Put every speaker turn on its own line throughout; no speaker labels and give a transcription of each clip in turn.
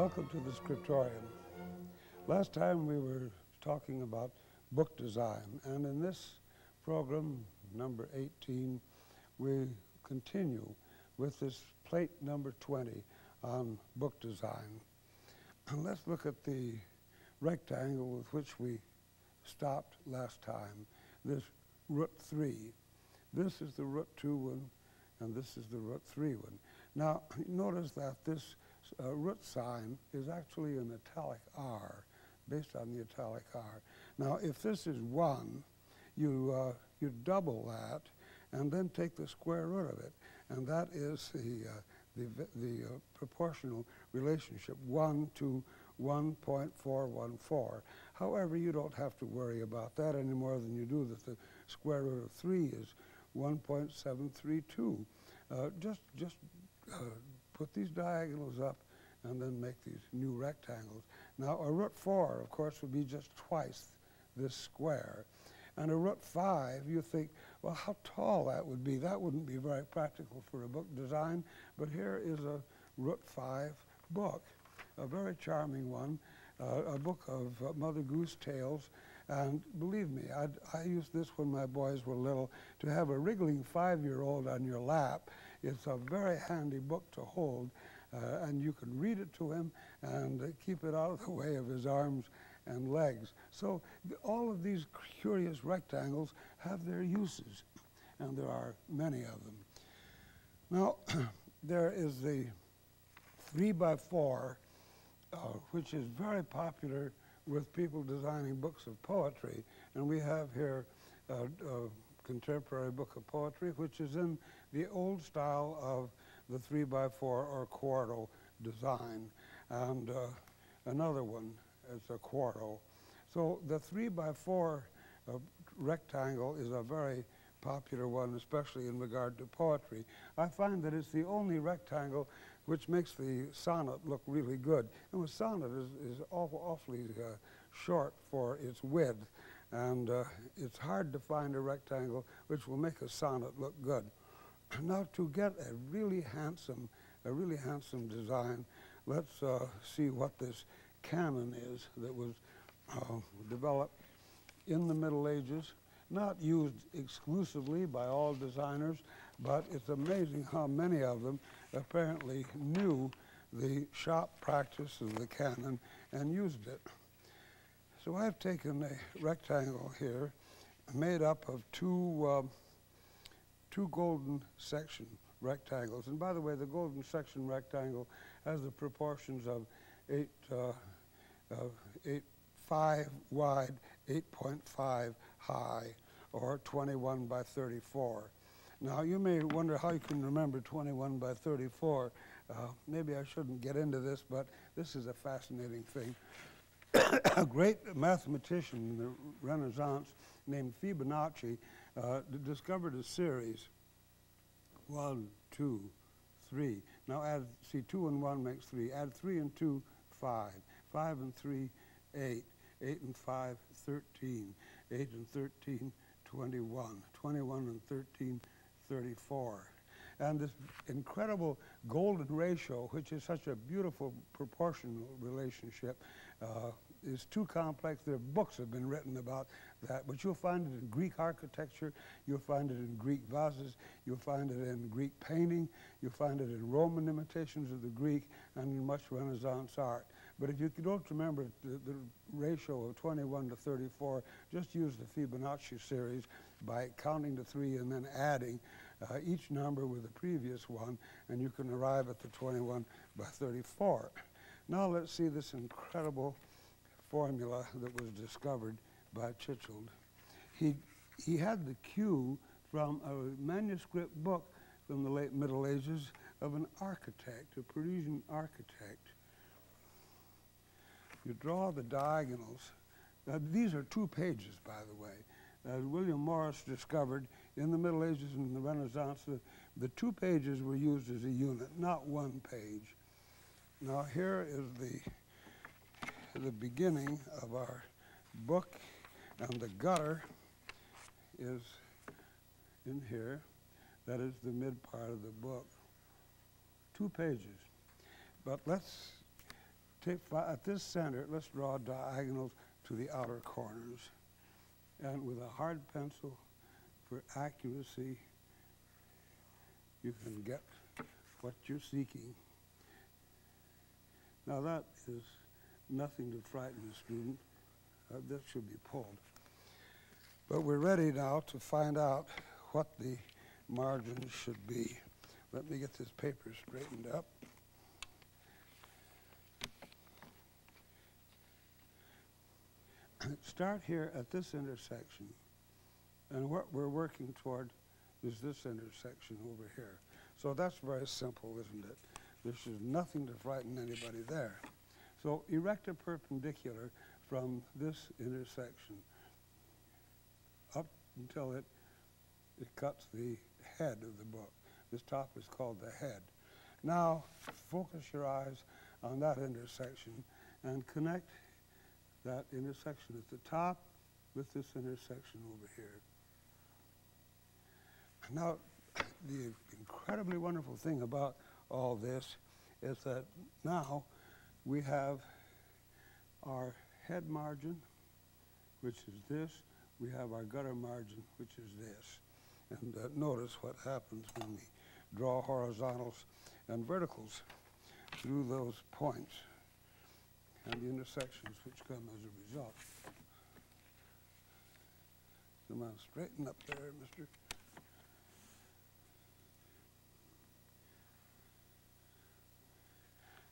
Welcome to the scriptorium. Last time we were talking about book design, and in this program, number 18, we continue with this plate number 20 on book design. And let's look at the rectangle with which we stopped last time, this root 3. This is the root 2 one, and this is the root 3 one. Now, notice that this uh, root sign is actually an italic R, based on the italic R. Now, if this is 1, you, uh, you double that, and then take the square root of it, and that is the, uh, the, the uh, proportional relationship, 1 to 1.414. However, you don't have to worry about that any more than you do that the square root of 3 is 1.732. Uh, just just diagonals up and then make these new rectangles. Now, a root 4, of course, would be just twice this square. And a root 5, you think, well, how tall that would be. That wouldn't be very practical for a book design. But here is a root 5 book, a very charming one, uh, a book of uh, Mother Goose tales. And believe me, I'd, I used this when my boys were little. To have a wriggling five-year-old on your lap, it's a very handy book to hold. Uh, and you can read it to him and uh, keep it out of the way of his arms and legs. So all of these curious rectangles have their uses, and there are many of them. Now, there is the three by four, uh, which is very popular with people designing books of poetry. And we have here a, a contemporary book of poetry, which is in the old style of the three by four or quarto design. And uh, another one is a quarto. So the three by four uh, rectangle is a very popular one, especially in regard to poetry. I find that it's the only rectangle which makes the sonnet look really good. And the sonnet is, is awful, awfully uh, short for its width, and uh, it's hard to find a rectangle which will make a sonnet look good. Now, to get a really handsome, a really handsome design, let's uh, see what this canon is that was uh, developed in the Middle Ages, not used exclusively by all designers, but it's amazing how many of them apparently knew the shop practice of the canon and used it. So I've taken a rectangle here made up of two, uh, two golden section rectangles. And by the way, the golden section rectangle has the proportions of 8, uh, 8 5 wide, 8.5 high, or 21 by 34. Now, you may wonder how you can remember 21 by 34. Uh, maybe I shouldn't get into this, but this is a fascinating thing. a great mathematician in the Renaissance named Fibonacci uh, discovered a series. One, two, three. Now add, see, two and one makes three. Add three and two, five. Five and three, eight. Eight and five, 13. Eight and 13, 21. 21 and 13, 34. And this incredible golden ratio, which is such a beautiful proportional relationship, uh, is too complex. There are books have been written about that, but you'll find it in Greek architecture, you'll find it in Greek vases, you'll find it in Greek painting, you'll find it in Roman imitations of the Greek, and in much Renaissance art. But if you don't remember the, the ratio of 21 to 34, just use the Fibonacci series by counting to three and then adding uh, each number with the previous one, and you can arrive at the 21 by 34. Now let's see this incredible formula that was discovered by Tschichold. He, he had the cue from a manuscript book from the late Middle Ages of an architect, a Parisian architect. You draw the diagonals. Uh, these are two pages, by the way. As William Morris discovered in the Middle Ages and the Renaissance, the, the two pages were used as a unit, not one page. Now here is the, the beginning of our book, and the gutter is in here. That is the mid part of the book. Two pages. But let's take at this center, let's draw diagonals to the outer corners. And with a hard pencil for accuracy, you can get what you're seeking. Now that is nothing to frighten the student. Uh, that should be pulled. But we're ready now to find out what the margins should be. Let me get this paper straightened up. Start here at this intersection. And what we're working toward is this intersection over here. So that's very simple, isn't it? There's nothing to frighten anybody there. So erect a perpendicular from this intersection up until it, it cuts the head of the book. This top is called the head. Now, focus your eyes on that intersection and connect that intersection at the top with this intersection over here. Now, the incredibly wonderful thing about all this is that now we have our head margin, which is this. We have our gutter margin, which is this. And uh, notice what happens when we draw horizontals and verticals through those points and the intersections which come as a result. Come on, straighten up there, mister.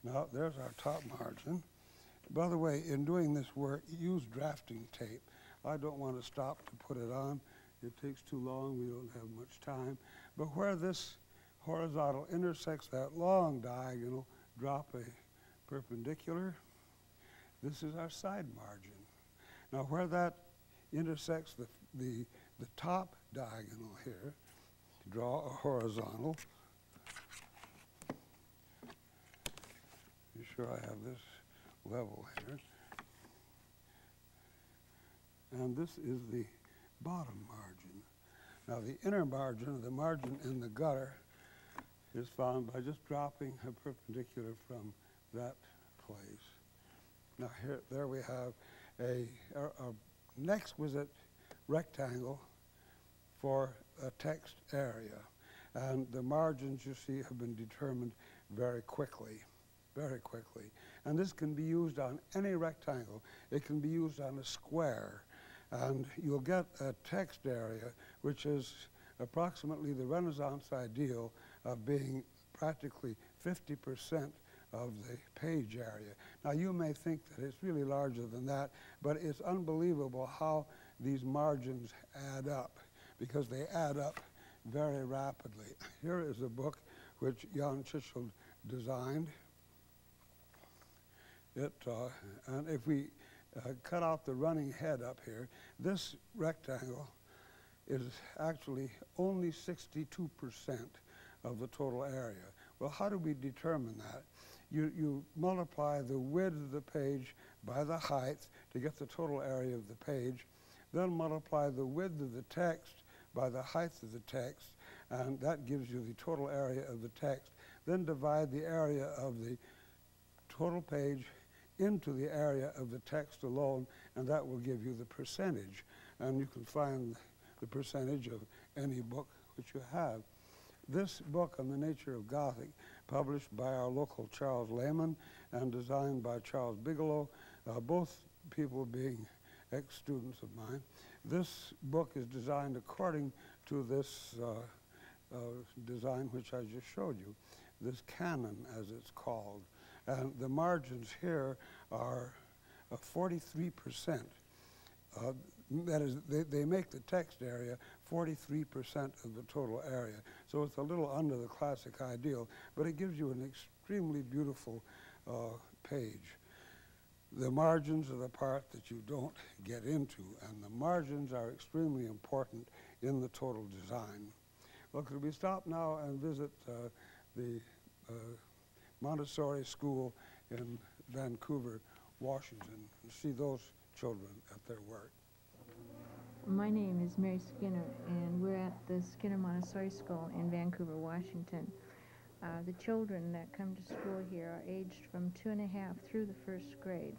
Now, there's our top margin. By the way, in doing this work, use drafting tape. I don't want to stop to put it on. It takes too long. We don't have much time. But where this horizontal intersects that long diagonal, drop a perpendicular. This is our side margin. Now where that intersects the, the, the top diagonal here, draw a horizontal. Be sure I have this level here. And this is the bottom margin. Now the inner margin, the margin in the gutter, is found by just dropping a perpendicular from that place. Now here, there we have a, a, a an exquisite rectangle for a text area. And the margins you see have been determined very quickly, very quickly. And this can be used on any rectangle. It can be used on a square. And you'll get a text area which is approximately the Renaissance ideal of being practically 50% of the page area. Now you may think that it's really larger than that, but it's unbelievable how these margins add up because they add up very rapidly. Here is a book which Jan Tschichold designed. It, uh, and if we uh, cut out the running head up here, this rectangle is actually only 62% of the total area. Well, how do we determine that? You, you multiply the width of the page by the height to get the total area of the page, then multiply the width of the text by the height of the text, and that gives you the total area of the text. Then divide the area of the total page into the area of the text alone, and that will give you the percentage. And you can find the percentage of any book which you have. This book on the nature of Gothic, published by our local Charles Lehman and designed by Charles Bigelow, uh, both people being ex-students of mine. This book is designed according to this uh, uh, design which I just showed you, this canon as it's called. And the margins here are 43%. Uh, that is, they, they make the text area 43% of the total area. So it's a little under the classic ideal, but it gives you an extremely beautiful uh, page. The margins are the part that you don't get into, and the margins are extremely important in the total design. Well, could we stop now and visit uh, the uh, Montessori School in Vancouver, Washington, and see those children at their work?
My name is Mary Skinner, and we're at the Skinner Montessori School in Vancouver, Washington. Uh, the children that come to school here are aged from two and a half through the first grade.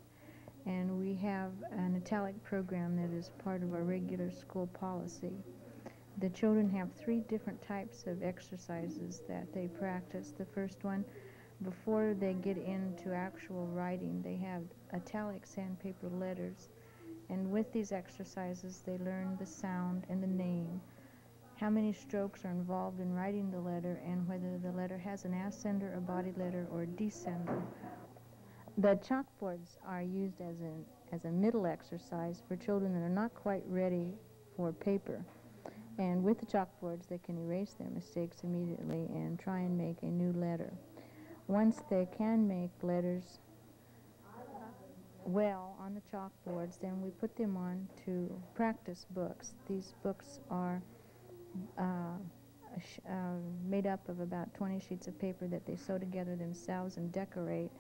And we have an italic program that is part of our regular school policy. The children have three different types of exercises that they practice. The first one, before they get into actual writing, they have italic sandpaper letters. And with these exercises, they learn the sound and the name, how many strokes are involved in writing the letter, and whether the letter has an ascender, a body letter, or a descender. The chalkboards are used as, an, as a middle exercise for children that are not quite ready for paper. And with the chalkboards, they can erase their mistakes immediately and try and make a new letter. Once they can make letters well on the chalkboards, then we put them on to practice books. These books are uh, uh, made up of about 20 sheets of paper that they sew together themselves and decorate.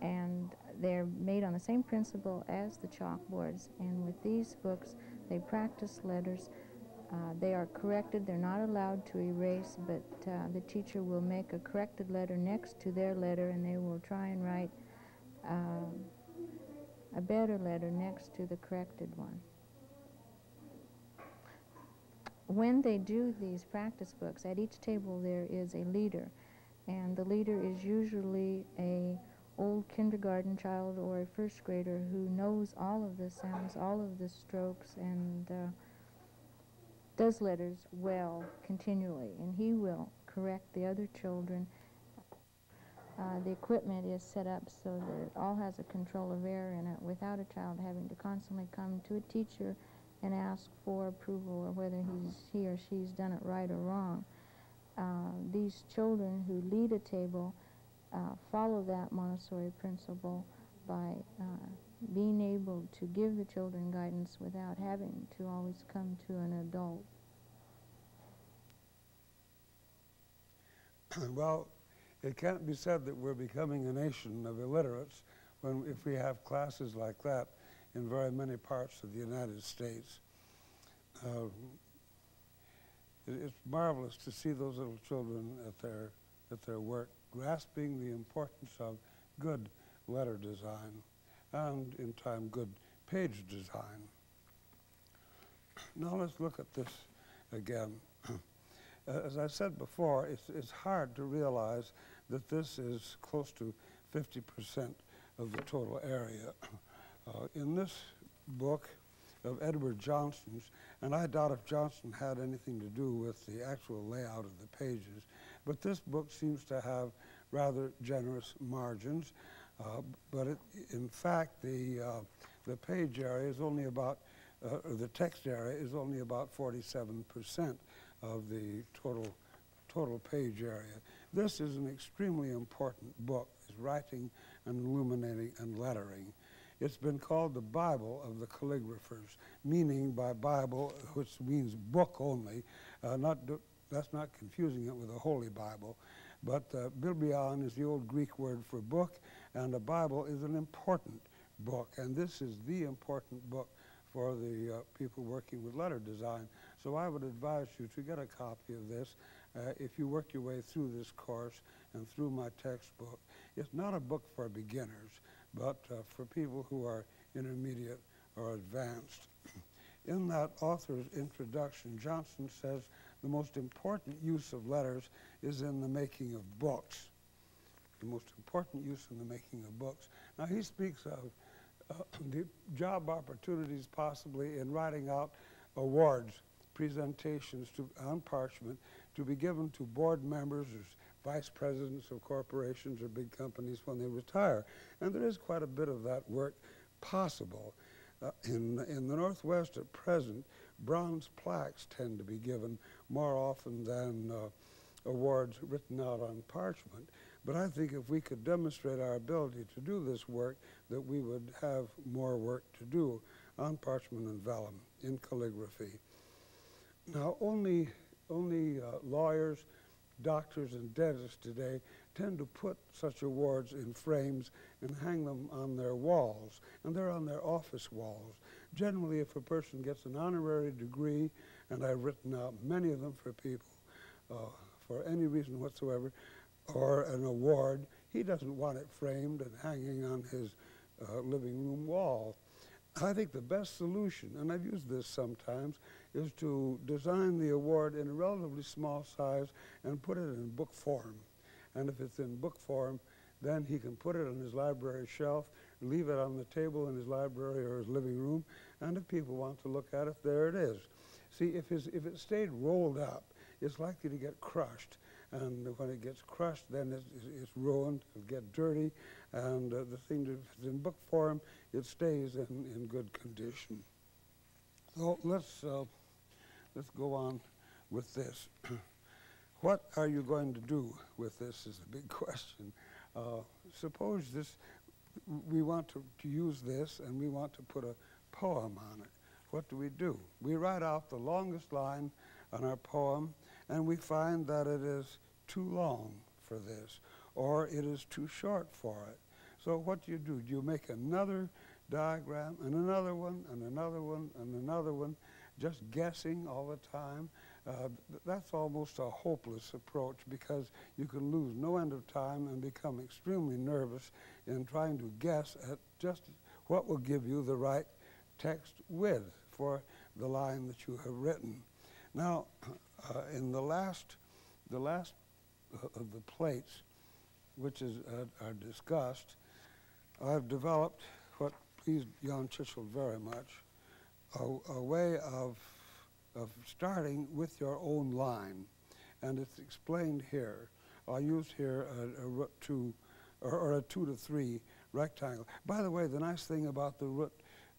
And they're made on the same principle as the chalkboards. And with these books, they practice letters. Uh, they are corrected. They're not allowed to erase, but uh, the teacher will make a corrected letter next to their letter, and they will try and write uh, a better letter next to the corrected one when they do these practice books, at each table there is a leader, and the leader is usually a old kindergarten child or a first grader who knows all of the sounds, all of the strokes, and uh, does letters well continually, and he will correct the other children. Uh, the equipment is set up so that it all has a control of error in it without a child having to constantly come to a teacher and ask for approval or whether he's, he or she's done it right or wrong. Uh, these children who lead a table uh, follow that Montessori principle by uh, being able to give the children guidance without having to always come to an adult.
well, it can't be said that we're becoming a nation of illiterates when if we have classes like that in very many parts of the United States. Uh, it, it's marvelous to see those little children at their, at their work, grasping the importance of good letter design and, in time, good page design. Now let's look at this again. As I said before, it's, it's hard to realize that this is close to 50% of the total area. Uh, in this book of Edward Johnston's, and I doubt if Johnson had anything to do with the actual layout of the pages, but this book seems to have rather generous margins. Uh, but it, in fact, the, uh, the page area is only about, uh, or the text area is only about 47% of the total, total page area. This is an extremely important book, is writing and illuminating and lettering. It's been called the Bible of the calligraphers, meaning by Bible, which means book only. Uh, not that's not confusing it with the Holy Bible. But uh, Biblion is the old Greek word for book, and a Bible is an important book. And this is the important book for the uh, people working with letter design. So I would advise you to get a copy of this uh, if you work your way through this course and through my textbook. It's not a book for beginners but uh, for people who are intermediate or advanced. In that author's introduction, Johnston says the most important use of letters is in the making of books. The most important use in the making of books. Now he speaks of uh, the job opportunities possibly in writing out awards, presentations to, on parchment to be given to board members or vice presidents of corporations or big companies when they retire. And there is quite a bit of that work possible. Uh, in, in the Northwest at present, bronze plaques tend to be given more often than uh, awards written out on parchment. But I think if we could demonstrate our ability to do this work, that we would have more work to do on parchment and vellum in calligraphy. Now, only, only uh, lawyers, doctors and dentists today tend to put such awards in frames and hang them on their walls, and they're on their office walls. Generally, if a person gets an honorary degree, and I've written out many of them for people uh, for any reason whatsoever, or an award, he doesn't want it framed and hanging on his uh, living room wall. I think the best solution, and I've used this sometimes, is to design the award in a relatively small size and put it in book form. And if it's in book form, then he can put it on his library shelf, leave it on the table in his library or his living room, and if people want to look at it, there it is. See, if, his, if it stayed rolled up, it's likely to get crushed. And when it gets crushed, then it's, it's ruined, it'll get dirty, and uh, the thing, it's in book form, it stays in, in good condition. So let's, uh, let's go on with this. what are you going to do with this is a big question. Uh, suppose this, we want to, to use this and we want to put a poem on it. What do we do? We write out the longest line on our poem and we find that it is too long for this or it is too short for it. So what do you do? Do you make another diagram and another one and another one and another one, just guessing all the time? Uh, that's almost a hopeless approach because you can lose no end of time and become extremely nervous in trying to guess at just what will give you the right text width for the line that you have written. Now, uh, in the last, the last uh, of the plates, which is, uh, are discussed, I've developed what pleased Jan Tschichold very much, a, a way of of starting with your own line. And it's explained here. I'll use here a, a root two, or, or, a two to three rectangle. By the way, the nice thing about the root,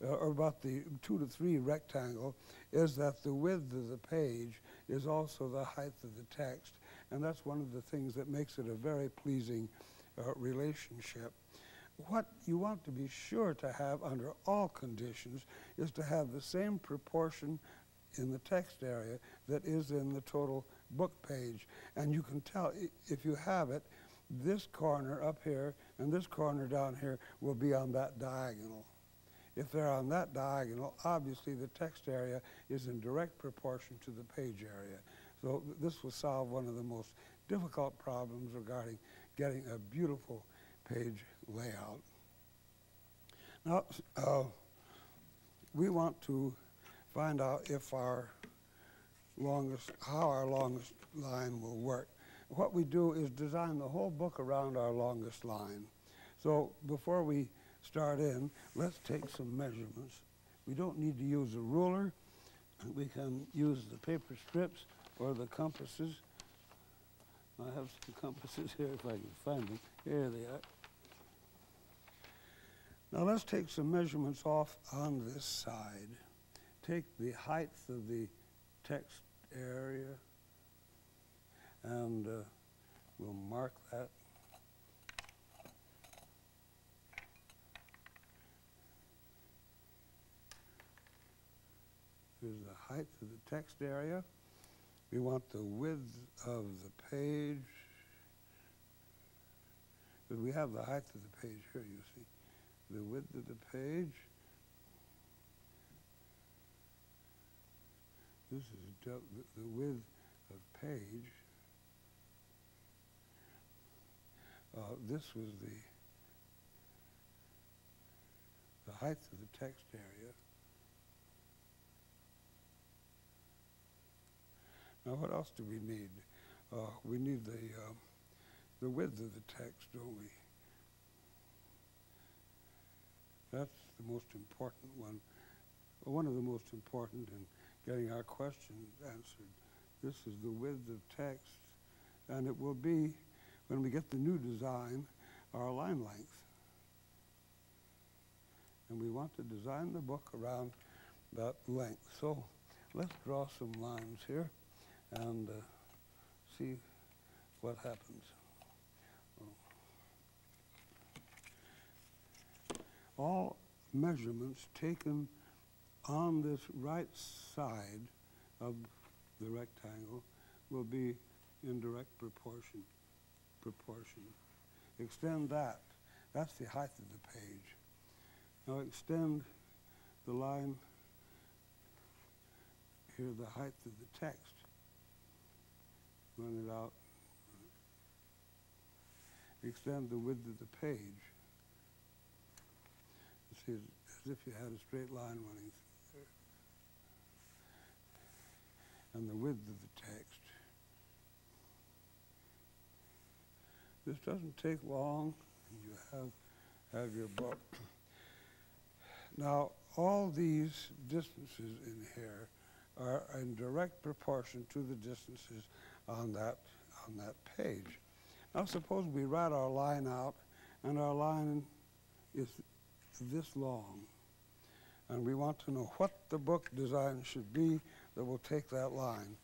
uh, or about the two to three rectangle, is that the width of the page is also the height of the text. And that's one of the things that makes it a very pleasing uh, relationship. What you want to be sure to have under all conditions is to have the same proportion in the text area that is in the total book page. And you can tell, if you have it, this corner up here and this corner down here will be on that diagonal. If they're on that diagonal, obviously the text area is in direct proportion to the page area. So th this will solve one of the most difficult problems regarding getting a beautiful page layout. Now, uh, we want to find out if our longest, how our longest line will work. What we do is design the whole book around our longest line. So before we start in, let's take some measurements. We don't need to use a ruler. We can use the paper strips or the compasses. I have some compasses here if I can find them. Here they are. Now let's take some measurements off on this side take the height of the text area and uh, we'll mark that. Here's the height of the text area. We want the width of the page. We have the height of the page here, you see. The width of the page. This is the, width of page. Uh, this was the the height of the text area. Now, what else do we need? Uh, we need the uh, the width of the text, don't we? That's the most important one. One of the most important in getting our questions answered. This is the width of text, and it will be, when we get the new design, our line length. And we want to design the book around that length. So let's draw some lines here and uh, see what happens. All measurements taken on this right side of the rectangle will be in direct proportion. Proportion. Extend that. That's the height of the page. Now extend the line here, the height of the text. Run it out. extend the width of the page. See, as if you had a straight line running through there. And the width of the text. This doesn't take long. You have, have your book. Now, all these distances in here are in direct proportion to the distances on that, on that page. Now suppose we write our line out and our line is this long. And we want to know what the book design should be that will take that line.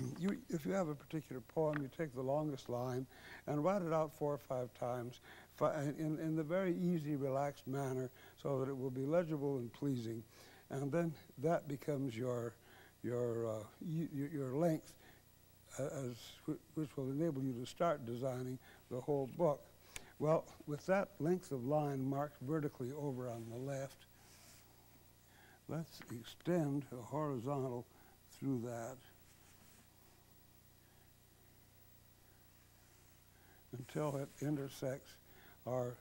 you, if you have a particular poem, you take the longest line and write it out four or five times in, in the very easy, relaxed manner so that it will be legible and pleasing. And then that becomes your, your, uh, your length, uh, as which will enable you to start designing the whole book. Well, with that length of line marked vertically over on the left, let's extend a horizontal through that until it intersects our,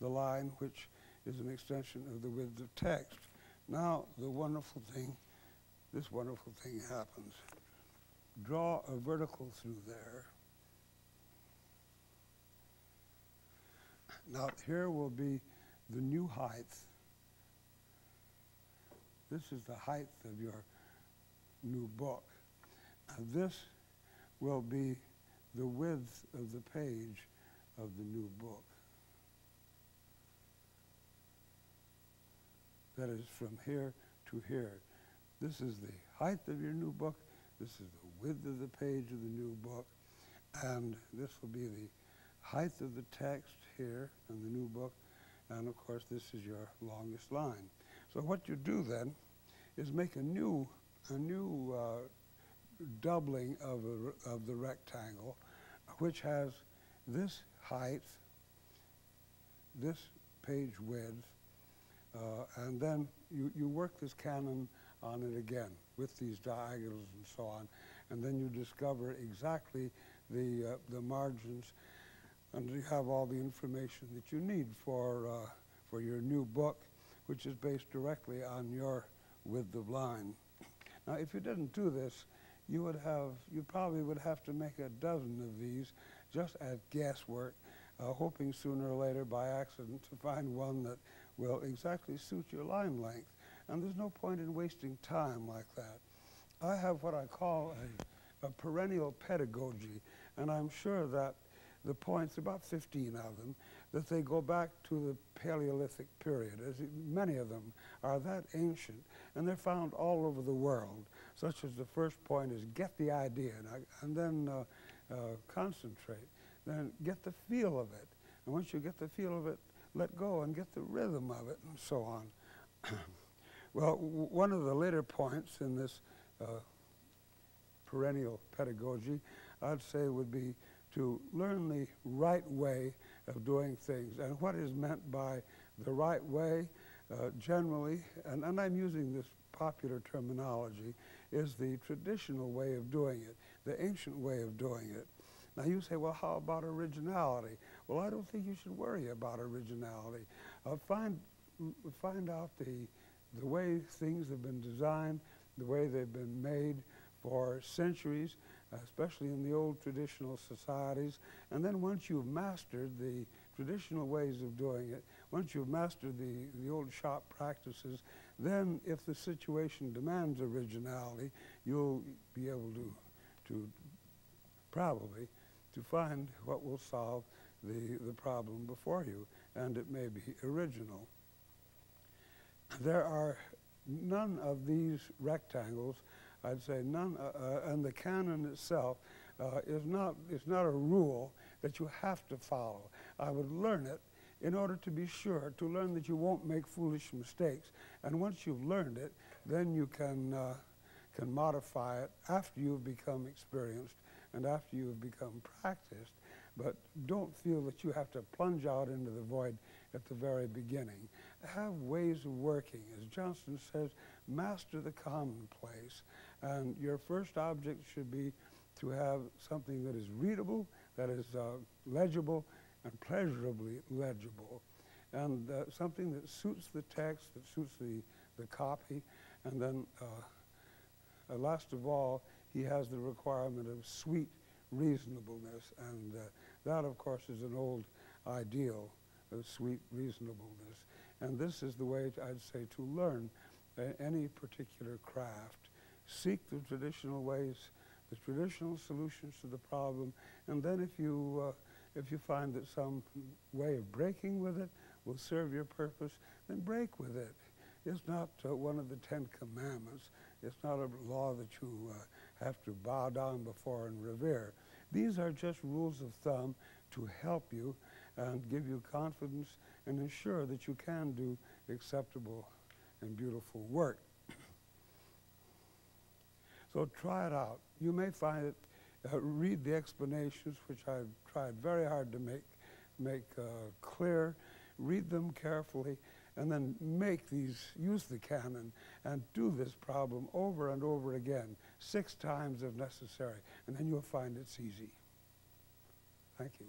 the line which is an extension of the width of text. Now the wonderful thing, this wonderful thing happens. Draw a vertical through there. Now here will be the new height. This is the height of your new book. And this will be the width of the page of the new book. That is from here to here. This is the height of your new book. This is the width of the page of the new book. And this will be the height of the text here in the new book. And of course, this is your longest line. So what you do then is make a new, a new uh, doubling of, a, of the rectangle, which has this height, this page width, uh, and then you, you work this canon on it again with these diagonals and so on, and then you discover exactly the, uh, the margins, and you have all the information that you need for, uh, for your new book, which is based directly on your width of line. Now, if you didn't do this, you would have, you probably would have to make a dozen of these just as guesswork, uh, hoping sooner or later by accident to find one that will exactly suit your line length. And there's no point in wasting time like that. I have what I call a, a perennial pedagogy, and I'm sure that the points, about 15 of them, that they go back to the Paleolithic period, as many of them are that ancient, and they're found all over the world, such as the first point is get the idea, and, I, and then uh, uh, concentrate, then get the feel of it. And once you get the feel of it, let go and get the rhythm of it and so on. well, one of the later points in this uh, perennial pedagogy, I'd say would be to learn the right way of doing things. And what is meant by the right way, uh, generally, and, and I'm using this popular terminology, is the traditional way of doing it, the ancient way of doing it. Now you say, well, how about originality? Well, I don't think you should worry about originality. Uh, find, find out the, the way things have been designed, the way they've been made for centuries, especially in the old traditional societies. And then once you've mastered the traditional ways of doing it, once you've mastered the, the old shop practices, then if the situation demands originality, you'll be able to, to probably to find what will solve the, the problem before you, and it may be original. There are none of these rectangles, I'd say none, uh, uh, and the canon itself uh, is, not, is not a rule that you have to follow. I would learn it in order to be sure, to learn that you won't make foolish mistakes. And once you've learned it, then you can, uh, can modify it after you've become experienced and after you have become practiced. But don't feel that you have to plunge out into the void at the very beginning. Have ways of working. As Johnston says, master the commonplace. And your first object should be to have something that is readable, that is uh, legible, and pleasurably legible, and uh, something that suits the text, that suits the, the copy, and then uh, last of all, he has the requirement of sweet reasonableness, and uh, that, of course, is an old ideal of sweet reasonableness. And this is the way, I'd say, to learn uh, any particular craft. Seek the traditional ways, the traditional solutions to the problem, and then if you, uh, if you find that some way of breaking with it will serve your purpose, then break with it. It's not uh, one of the Ten Commandments. It's not a law that you uh, have to bow down before and revere. These are just rules of thumb to help you and give you confidence and ensure that you can do acceptable and beautiful work. So try it out. You may find it, uh, read the explanations, which I've tried very hard to make, make uh, clear. Read them carefully and then make these, use the canon and do this problem over and over again, six times if necessary, and then you'll find it's easy. Thank you.